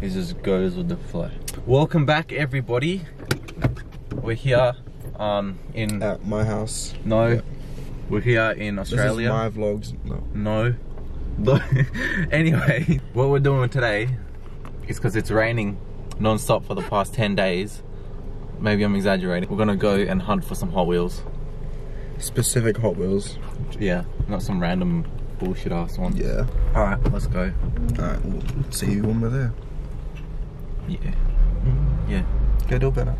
It just goes with the flow. Welcome back, everybody. We're here um, in At my house. no, Yeah. we're here in Australia. This is my vlogs. No. No. anyway, what we're doing today is because it's raining non-stop for the past 10 days. Maybe I'm exaggerating. We're gonna go and hunt for some Hot Wheels. Specific Hot Wheels. Yeah, not some random bullshit ass one. Yeah. Alright, let's go. Alright, we'll see you when we're there. Yeah. Yeah. Go do better.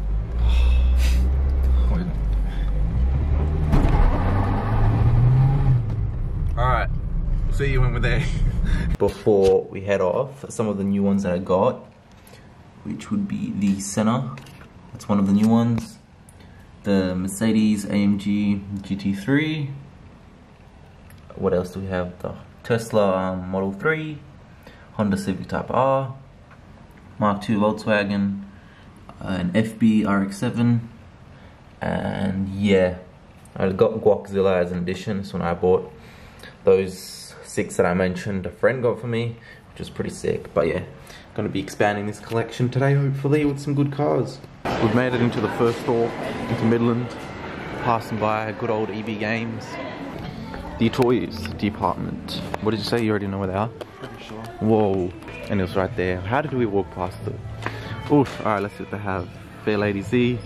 Alright, we'll see you when we're there. Before we head off, some of the new ones that I got, which would be the Senna. That's one of the new ones. The Mercedes AMG GT3. What else do we have? The Tesla um, Model 3. Honda Civic Type R. Mark II Volkswagen. Uh, an FB RX-7. And yeah, I got Guaczilla as an addition. This one I bought. Those six that I mentioned, a friend got for me, which is pretty sick. But yeah, gonna be expanding this collection today, hopefully, with some good cars. We've made it into the first store, into Midland, passing by good old EB Games. The toys department. What did you say? You already know where they are? Pretty sure. Whoa, and it was right there. How did we walk past it? Oof, alright, let's see what they have. Fairlady Z.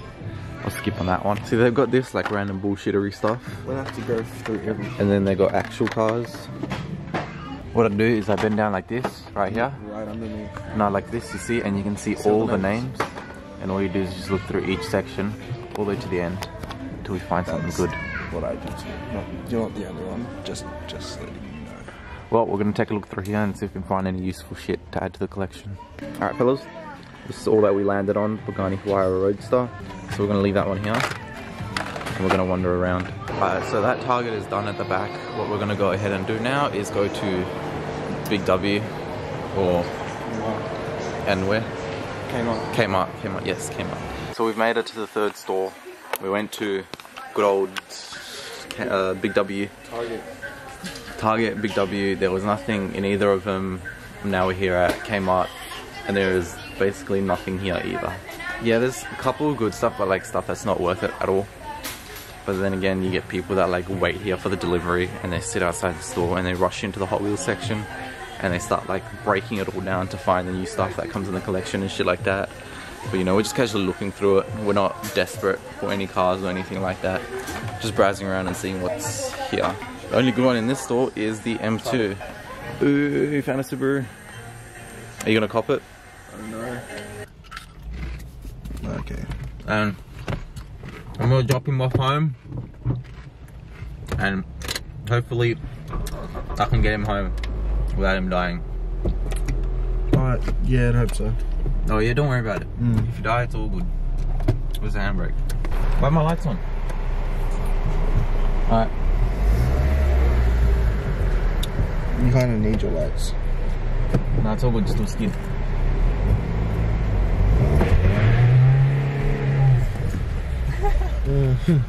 I'll skip on that one. See, they've got this like random bullshittery stuff. We'll have to go through everything. And then they got actual cars. What I do is I bend down like this, right here. Right underneath. Not like this, you see, and you can see all all the the names. And all you do is just look through each section, all the way to the end, until we find something good. What I do too. No, you're not the only one. Just, just letting you know. Well, we're gonna take a look through here and see if we can find any useful shit to add to the collection. Alright fellas, this is all that we landed on, Pagani Huayra Roadster. So we're gonna leave that one here. And we're gonna wander around. Alright, so that target is done at the back. What we're gonna go ahead and do now is go to Big W or and where? Came on. Kmart, Kmart, yes, Kmart. So we've made it to the third store. We went to good old uh, Big W Target. Target, Big W, there was nothing in either of them. Now we're here at Kmart, and there is basically nothing here either. Yeah, there's a couple of good stuff, but like stuff that's not worth it at all. But then again, you get people that like wait here for the delivery, and they sit outside the store and they rush into the Hot Wheels section, and they start like breaking it all down to find the new stuff that comes in the collection and shit like that. But you know, we're just casually looking through it. We're not desperate for any cars or anything like that. Just browsing around and seeing what's here. The only good one in this store is the M2. Ooh, found a Subaru. Are you gonna cop it? Oh no. Okay. And I'm gonna drop him off home. And hopefully I can get him home without him dying. Alright, yeah, I hope so. Oh yeah, don't worry about it. Mm. If you die, it's all good. Where's the handbrake? Why are my lights on? Alright. You kind of need your lights. No, it's all good, just do skid.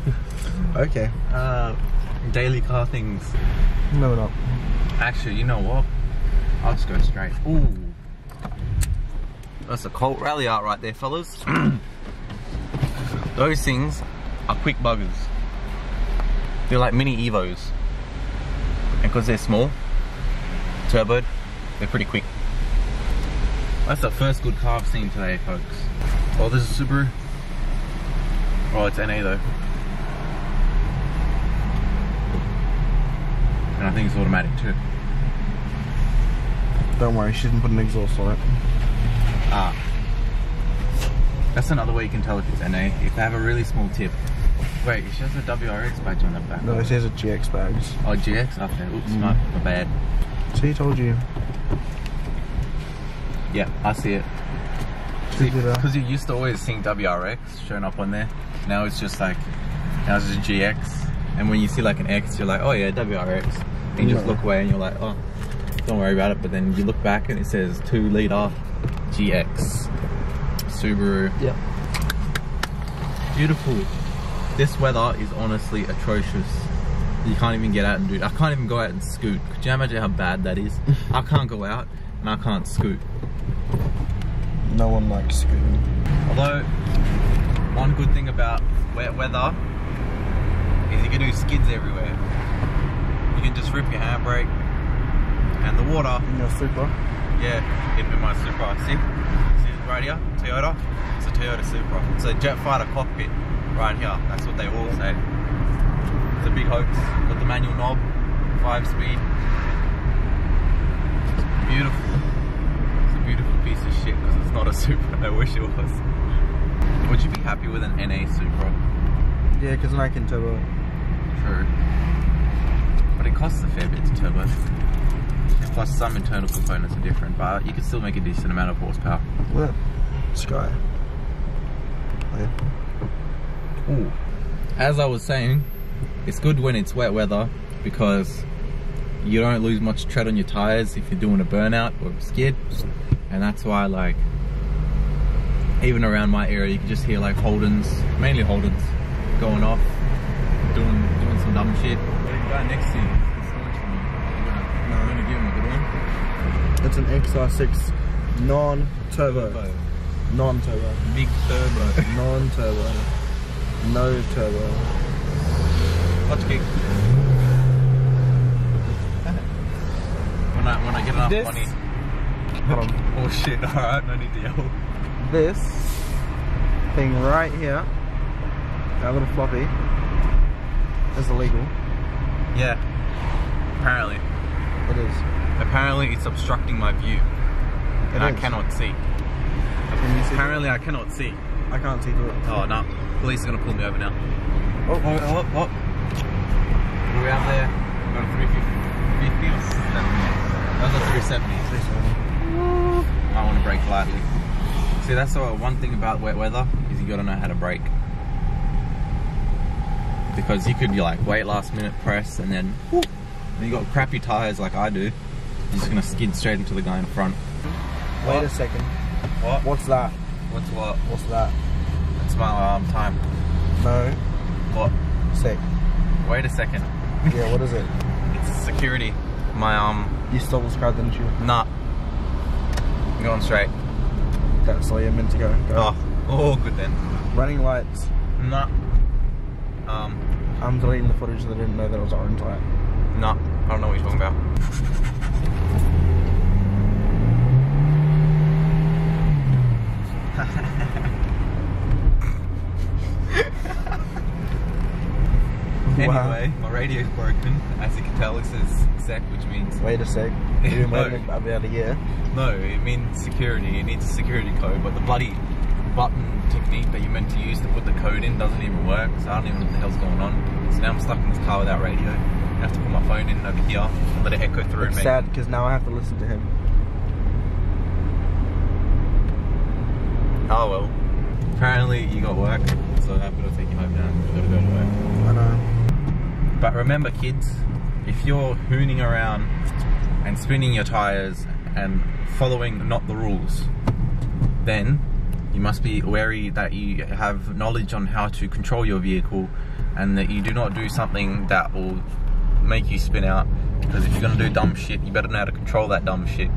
Okay. Uh, daily car things. No, we're not. Actually, you know what? I'll just go straight. Ooh. That's a Colt Ralliart right there, fellas. Those things are quick buggers. They're like mini Evos. And because they're small, turboed, they're pretty quick. That's the first good car I've seen today, folks. Oh, this is Subaru. Oh, it's NA though. And I think it's automatic too. Don't worry, she didn't put an exhaust on it. Ah. That's another way you can tell if it's NA. If they have a really small tip. Wait, she has a WRX badge on the back. No, it says a GX bags. Oh, GX? Okay, oops, Mm. my, my bad. See, told you. Yeah, I see it. Look at that. Because you used to always seeing WRX showing up on there. Now it's just like, now it's just GX. And when you see like an X, you're like, oh yeah, WRX. And you just look away and you're like, oh, don't worry about it. But then you look back and it says 2 litre GX. Subaru. Yeah. Beautiful. This weather is honestly atrocious. You can't even get out and do it. I can't even go out and scoot. Could you imagine how bad that is? I can't go out and I can't scoot. No one likes scooting. Although, one good thing about wet weather is you can do skids everywhere. You can just rip your handbrake and the water, In your Supra. yeah, in in my Supra. See, see right here, Toyota. It's a Toyota Supra. It's a jet fighter cockpit right here. That's what they all say. It's a big hoax. Got the manual knob, five speed. It's beautiful. It's a beautiful piece of shit because it's not a Supra. I wish it was. Would you be happy with an NA Supra? Yeah, because then I can turbo. True. But it costs a fair bit to turbo. Plus some internal components are different, but you can still make a decent amount of horsepower. Where? Sky. Where? Ooh. As I was saying, it's good when it's wet weather because you don't lose much tread on your tires if you're doing a burnout or a skid. And that's why like even around my area you can just hear like Holdens, mainly Holdens, going off, doing doing some dumb shit. The guy next to you, he's snorting gonna, No. you're gonna give him a good one. It's an XR6 non-turbo. Turbo. Non-turbo. Big turbo. Non-turbo. No turbo. When I when I get enough This- money. Hold on. Oh shit! All right, no need to yell. This thing right here, that little floppy, is illegal. Yeah. Apparently, It is. apparently it's obstructing my view, It and I cannot see. Can see? Apparently, I cannot see. I can't see through it. Oh no! Police are gonna pull me over now. Oh, Oh, oh, oh! We? We're 350 or 70. Those are 370s. please don't. I want to brake lightly. See, that's the one thing about wet weather is you gotta know how to brake. Because you could be like wait last minute press and then whoop, and you got crappy tires like I do. You're just gonna skid straight into the guy in front. Wait What? a second. What? What's that? What's what? What's that? It's my um time. No. What? Sick. Wait a second. Yeah, what is it? It's security. My um You stole the scribe, didn't you? nut. I'm going straight. That's all you're meant to go. go. Oh, oh, good then. Running lights. Nut. Um, I'm deleting the footage that I didn't know that it was orange light. nut. I don't know what you're talking about. Wow. Radio's broken. As you can tell, it says sec, which means Wait a sec. You've been No. waiting about a year. no, it means security. It needs a security code, but the bloody button technique that you're meant to use to put the code in doesn't even work. So I don't even know what the hell's going on. So now I'm stuck in this car without radio. I have to put my phone in over here and let it echo through. It's sad because now I have to listen to him. Oh well. Apparently you got work, so I'm gonna take you home now. You gotta go to work. I know. But remember, kids, if you're hooning around and spinning your tires and following not the rules, then you must be wary that you have knowledge on how to control your vehicle and that you do not do something that will make you spin out. Because if you're gonna do dumb shit, you better know how to control that dumb shit.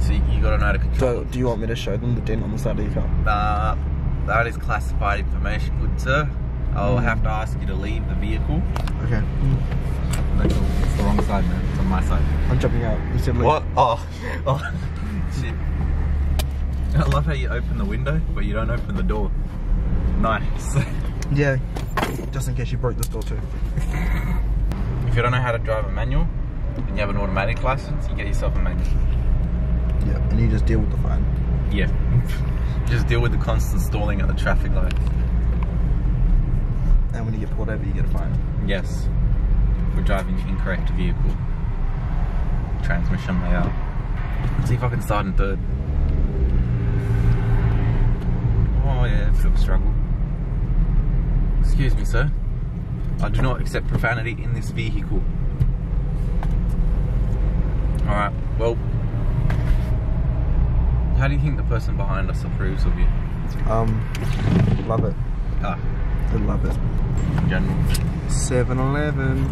So you, you gotta know how to control. So, do you want me to show them the dent on the side of your car? Uh, that is classified information, good sir. I'll have to ask you to leave the vehicle. Okay. That's it's the wrong side, man. It's on my side. I'm jumping out. You said leave. What? Oh, oh, shit. I love how you open the window, but you don't open the door. Nice. Yeah. Just in case you broke this door too. if you don't know how to drive a manual, and you have an automatic license, you get yourself a manual. Yeah. And you just deal with the fine. Yeah. Just deal with the constant stalling at the traffic light. And when you get pulled over, you get a fine. Yes. For driving the incorrect vehicle. Transmission layout. Let's see if I can start in third. Oh yeah, it's a bit of a struggle. Excuse me, sir. I do not accept profanity in this vehicle. Alright, well. How do you think the person behind us approves of you? Um, love it. Ah, I love it. in general. 7 Eleven.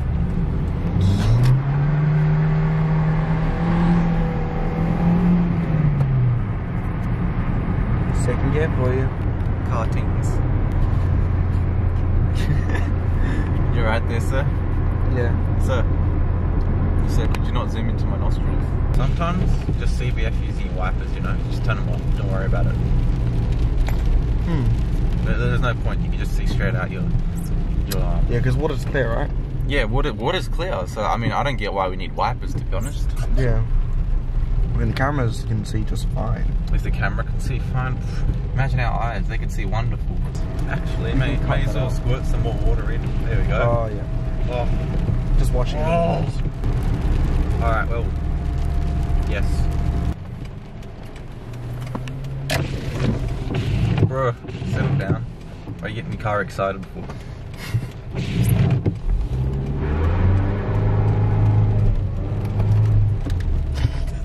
Second gear for you. Kartings. You're right there, sir. Yeah. Sir, you said, could you not zoom into my nostrils? Sometimes just CBF using wipers, you know, just turn them off. Don't worry about it. Hmm. There- There's no point. You can just see straight out your your. Um, Yeah, because water's clear, right? yeah, water water's clear. So I mean, I don't get why we need wipers to be honest. Yeah. I mean, the cameras can see just fine. If the camera can see fine, imagine our eyes. They can see wonderful. Actually, may, may as well squirt some more water in. There we go. Oh, yeah. Oh. Just watching Oh. All right. Well. Yes. Bro, settle down. Why Are you getting your car excited for?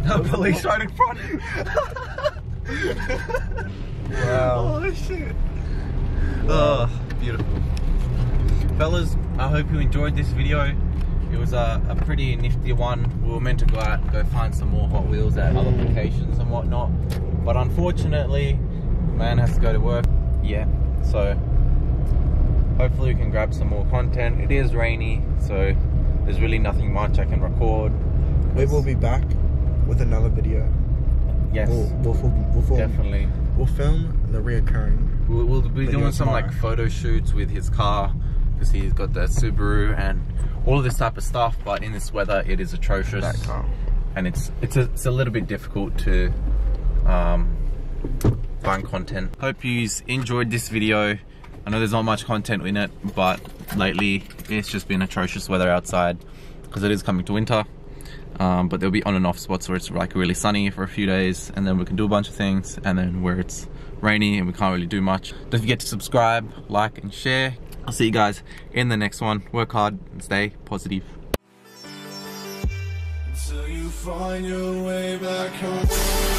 No, police right in front. Wow. Oh shit. Oh, beautiful. Fellas, I hope you enjoyed this video. It was a, a pretty nifty one. We were meant to go out and go find some more Hot Wheels at other locations and whatnot. But unfortunately, man has to go to work. Yeah, so hopefully we can grab some more content. It is rainy, so there's really nothing much I can record. We will be back with another video. Yes, We'll, we'll, film, we'll, film, definitely. we'll film the reoccurring. We'll, we'll be doing some tomorrow. like photo shoots with his car because he's got the Subaru and all of this type of stuff. But in this weather, it is atrocious, That car. and it's it's a, it's a little bit difficult to um, find content. Hope you enjoyed this video. I know there's not much content in it, but lately it's just been atrocious weather outside because it is coming to winter. Um, but there'll be on and off spots where it's like really sunny for a few days and then we can do a bunch of things and then where it's rainy and we can't really do much. Don't forget to subscribe, like and share. I'll see you guys in the next one. Work hard and stay positive. Till you find your way back home.